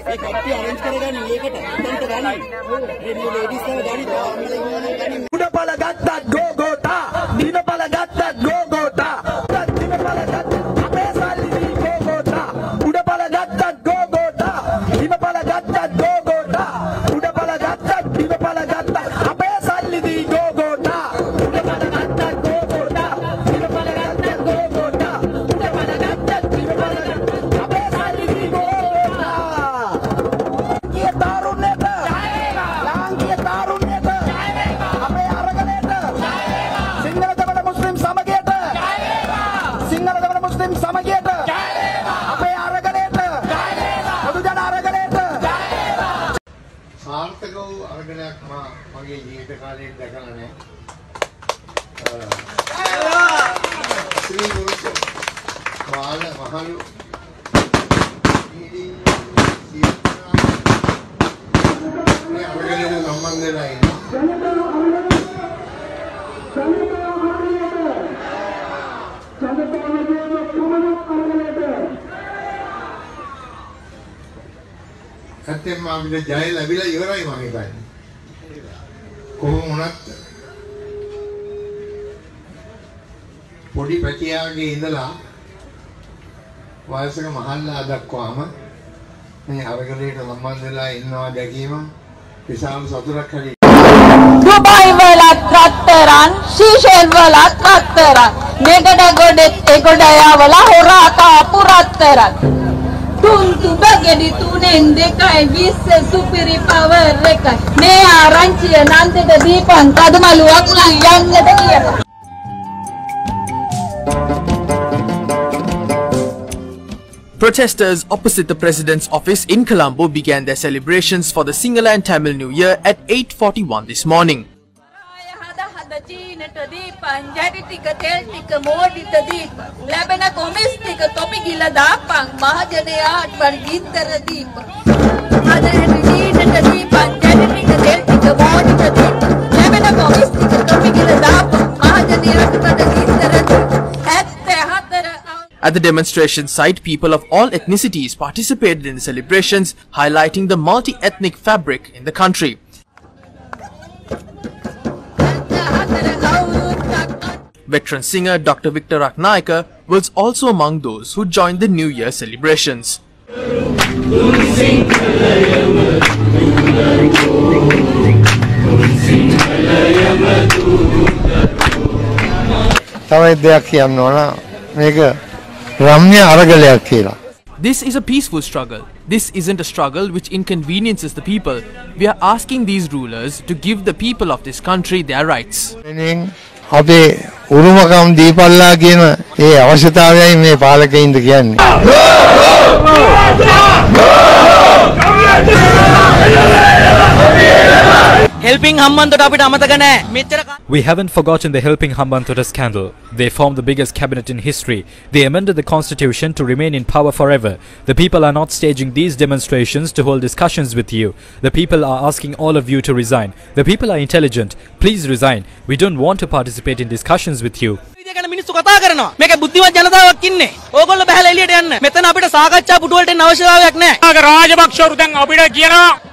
ඒ කට්ටිය අරේන්ජ් කරගන්න ඒකට අතන්ට ගනි. මේ ලේඩිස් කරලා ගනි නෝර්මල් ඉන්නවා ගනි. උඩපල ගත්තත් ගෝගෝටා දිනපල ගත්තත් සම්බන්ධ වෙලා ඉන්නවා. ඇත්තෙන්ම අපිට ජය ලැබිලා ඉවරයි මම හිතන්නේ. කොහොම වුණත් පොඩි පැටියාගේ ඉඳලා වයසක මහල්ලා දක්වාම මේ අරගලයට සම්බන්ධ වෙලා ඉන්නවා දැකීම විශාල සතුටක් හැදී දුබයි වලත් රත්තරන් ශීෂෙල් වලත් රත්තරන් මෙගඩ ගොඩෙත් එගොඩ යවලා හොරා කාපු රත්තරන් තුන් තුබ ගෙඩි තුනෙන් දෙකයි විස්ස සුපිරි පවර් එකයි. මේ ආරංචිය නන්දට දීපන් කදමලුවක් නම් යන්නට කියලා. Protesters opposite the president's office in Colombo began their celebrations for the Sinhala and Tamil New Year at 8.41 this morning. At the demonstration site, people of all ethnicities participated in the celebrations, highlighting the multi-ethnic fabric in the country. Veteran singer Dr. Victor Raknaika was also among those who joined the New Year celebrations. තව දෙයක් කියන්න ඕන මේක රම්‍ය අරගලයක් කියලා. This is a peaceful struggle. This isn't a struggle which inconveniences the people. We are asking these rulers to give the people of this country their rights. වෙනුවෙන් අපේ උරුමකම් දීපල්ලා කියන ඒ අවශ්‍යතාවයයි මේ පාලකයින්ද කියන්නේ. හෙල්පින් හම්බන්තොට අපිට අමතක නෑ මෙච්චර කා- We haven't forgotten the Helping Hambantota scandal. They formed the biggest cabinet in history. They amended the constitution to remain in power forever. The people are not staging these demonstrations to hold discussions with you. The people are asking all of you to resign. The people are intelligent. Please resign. We don't want to participate in discussions with you. විදිය ගැන මිනිස්සු කතා කරනවා මේක බුද්ධිමත් ජනතාවක් ඉන්නේ ඕගොල්ලෝ බහැලා එළියට යන්න මෙතන අපිට සාකච්ඡා පුටුවලට එන්න අවශ්‍යතාවයක් නැහැ රාජපක්ෂවරු දැන් අපිට කියනවා සාකච්ඡා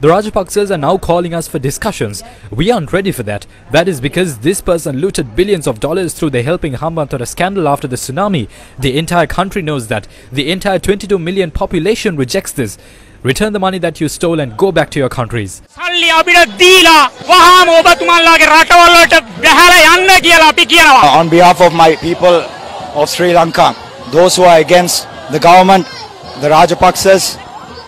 the Rajapaksas are now calling us for discussions. We aren't ready for that. That is because this person looted billions of dollars through the helping Hambantota scandal after the tsunami. The entire country knows that. The entire 22 million population rejects this. Return the money that you stole and go back to your countries. Uh, on behalf of my people of Sri Lanka, those who are against the government, the Rajapaksas,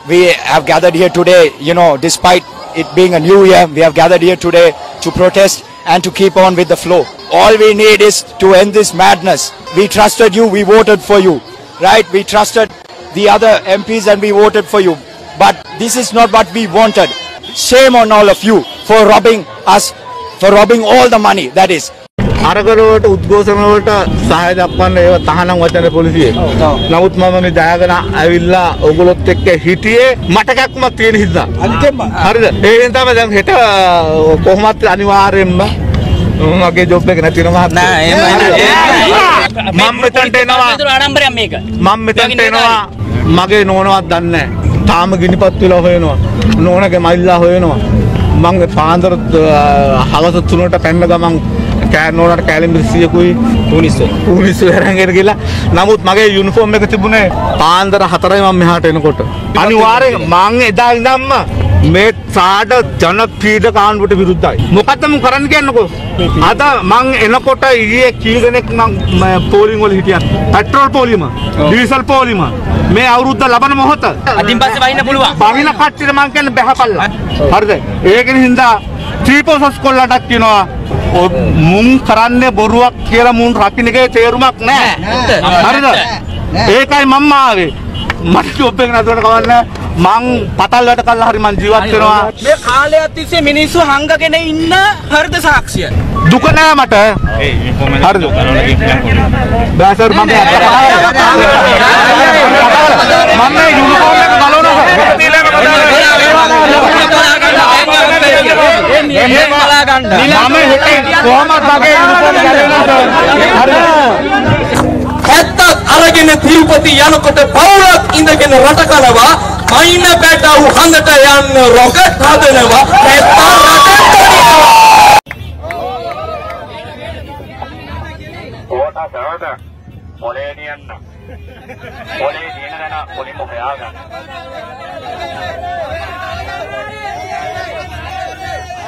we have gathered here today, you know, despite it being a new year, we have gathered here today to protest and to keep on with the flow. All we need is to end this madness. We trusted you, we voted for you, right? We trusted the other MPs and we voted for you. But this is not what we wanted. Shame on all of you for robbing us, for robbing all the money, that is. අරගලවට උද්ඝෝෂණ වලට සහාය දක්වන්න ඒව තහනම් වචන පොලිසියේ. නමුත් මම මේ දයාගෙන ඇවිල්ලා ඔයගොල්ලොත් එක්ක හිටියේ මට කැක්කමක් තියෙන හින්දා. හරිද? ඒ හින්දා තමයි දැන් හෙට කොහොමත් අනිවාර්යෙන්ම මගේ ජොබ් එක නැති වෙනවා නෑ එහෙම මම මෙතනට එනවා ආඩම්බරයක් මේක. මම මෙතනට එනවා මගේ නෝනවත් දන්නේ නැහැ. තාම ගිනිපත් වෙලා හොයනවා. නෝනගේ මයිල්ලා හොයනවා. මං පාන්දර හවස 3ට පැන්න ගමන් කෑ නෝනට කැලෙම් 100කුයි පුනිස්සු පුනිස්සු අරගෙන ගිහලා නමුත් මගේ යුනිෆෝම් එක තිබුණේ පාන්දර 4යි මම මෙහාට එනකොට අනිවාර්යෙන් මං එදා ඉඳන්ම මේ සාඩ ජන පීඩක ආණ්ඩුවට විරුද්ධයි. මොකද්ද මම කරන්න කියන්නකෝ. අද මං එනකොට ඊයේ කී දෙනෙක් මං පෝලිං වල හිටියත්. පෙට්‍රල් පෝලිම, ඩීසල් පෝලිම මේ අවුරුද්ද ලබන මොහොත. අදින් පස්සේ වයින්න පුළුවන්. බහින කට්ටියට මං කියන්නේ බැහැපල්ලා. හරිද? ඒකෙන් හින්දා ත්‍රිපෝසස් කොල්ලටක් කියනවා මුන් කරන්නේ බොරුවක් කියලා මුන් රකින්න එකේ තේරුමක් නැහැ. හරිද? ඒකයි මම ආවේ. මට ජොබ් එක නැතුවට කවන්නේ මං පතල් වැඩ කළා හරි මං ජීවත් වෙනවා. මේ කාලයක් තිස්සේ මිනිස්සු හංගගෙන ඉන්න හෘද සාක්ෂිය. දුක නෑ මට. හරිද? බෑ සර් මම මම යුනිෆෝම් එක ගලවනවා. මම හිතේ කොහමද මගේ යුනිෆෝම් ගලවනවා ඇත්තත් අරගෙන තිරුපති යනකොට පවුලක් ඉඳගෙන රට කනවා මයින බැටව් හඳට යන්න රොකට් හදනවා නැත්තම් ඕට සරද මොලේ නියන්න මොලේ නියන දන මුලින්ම හොයාගන්න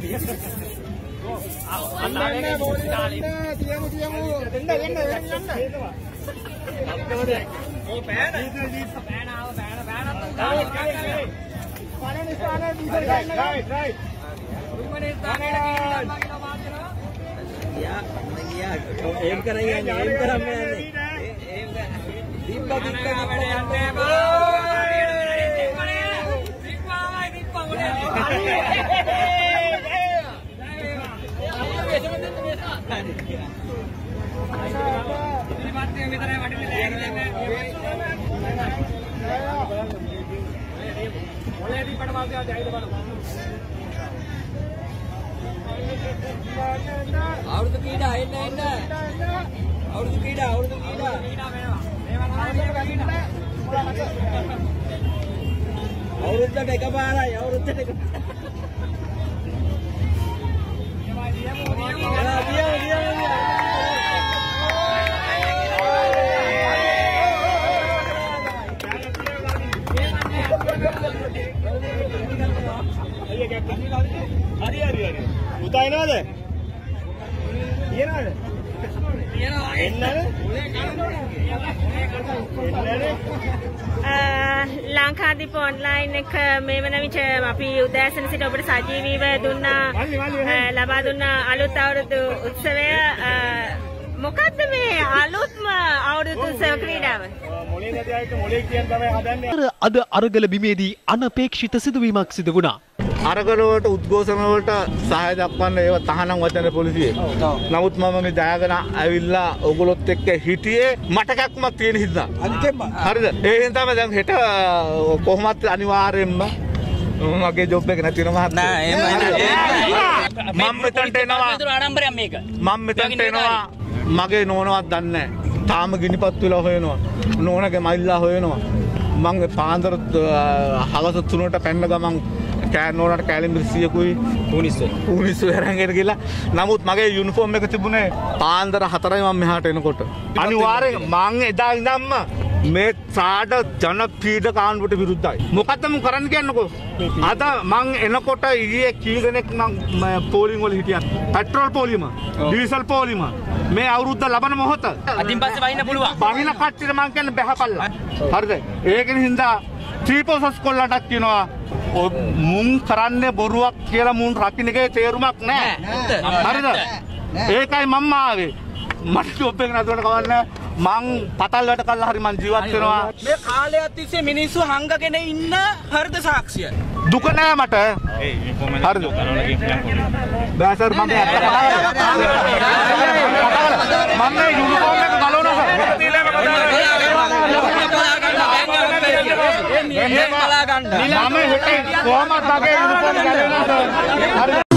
මේසම ඒම් කරන් යන්නේ ඒම් කරන් යන්නේ ඒම් දිබ්බ දිබ්බ අවුරුදු කීඩා එන්න එන්න. අවුරුදු කීඩා අවුරුදු කීඩා. අවුරුද්දට එකපාරයි අවුරුද්දට එක උදෑසන සිට ඔබට සජීවීව දුන්නා ලබා දුන්නා අලුත් අවුරුදු උත්සවය මොකක්ද මේ අලුත්ම අවුරුදු උත්සව ක්‍රීඩාව මොලේ නැති අයට මොලේ කියන තමයි හදන්නේ අද අරගල බිමේදී අනපේක්ෂිත සිදුවීමක් සිදු වුණා. අරගලවට උද්ඝෝෂණවලට සහය දක්වන්න ඒව තහනම් වචන පොලිසියේ. නමුත් මම මේ දයාගෙන ඇවිල්ලා ඔගොල්ලොත් එක්ක හිටියේ මට කැක්මක් තියෙන හින්දා. හරිද? ඒ හින්දා මම දැන් හෙට කොහොමත් අනිවාර්යෙන්ම මගේ ජොබ් එක නැති වෙනවා නෑ එහෙම මම මෙතනට එනවා. ආඩම්බරයක් මේක. මම මෙතනට එනවා. මගේ නෝනවත් දන්නේ නැහැ. තාම ගිනිපත් වෙලා හොයනවා. නෝනගේ මයිල්ලා හොයනවා. මං පාන්දර හවස 3ට පැන්න ගමන් කෑ නෝනට කෑලින් 100කුයි පුනිස්සු පුනිස්සු අරගෙන ගිහලා. නමුත් මගේ යුනිෆෝම් එක තිබුණේ පාන්දර 4යි මම මෙහාට එනකොට. අනිවාර්යෙන් මං එදා ඉඳන්ම මේ සාඩ ජන පීඩ කාණ්ඩුවට විරුද්ධයි. මොකද්ද මම කරන්න කියන්නකෝ. අද මං එනකොට ඊයේ කී දෙනෙක් මං පෝලිං වල හිටියත්. පෙට්‍රෝල් පෝලිම, ඩීසල් පෝලිම. මේ අවුරුද්ද ලබන මොහොත. අදින් පස්සේ වහින්න පුළුවන්. බහින කට්ටියට මං කියන්නේ බැහැපල්ලා. හරිද? ඒකෙන් හින්දා ත්‍රිපෝසස් කොල්ලටක් කියනවා මුන් කරන්නේ බොරුවක් කියලා මුන් රකින්න එකේ තේරුමක් නැහැ. හරිද? ඒකයි මම ආවේ. මට ජොබ් එක නැතුවට කවන්නේ මං පතල් වැඩ කළා හරි මං ජීවත් වෙනවා. මේ කාලයක් තිස්සේ මිනිස්සු හංගගෙන ඉන්න හෘද සාක්ෂිය. දුක නෑ මට. හරිද? බෑ සර් මම මම මේ යුනිෆෝම් එක ගලවනවා මම හෙට කොහමද මගේ යුනිෆෝම් ගලවනවා